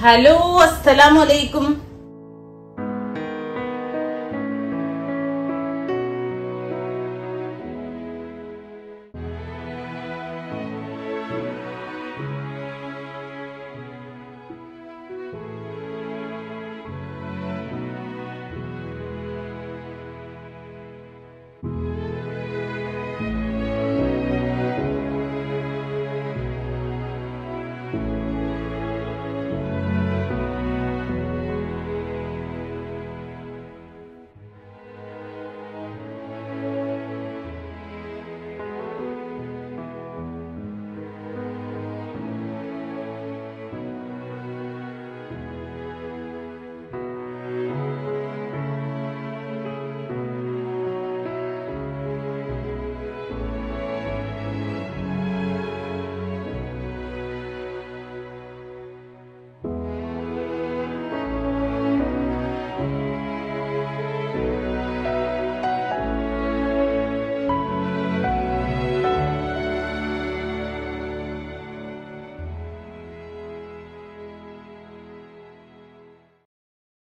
Hello, Assalamualaikum.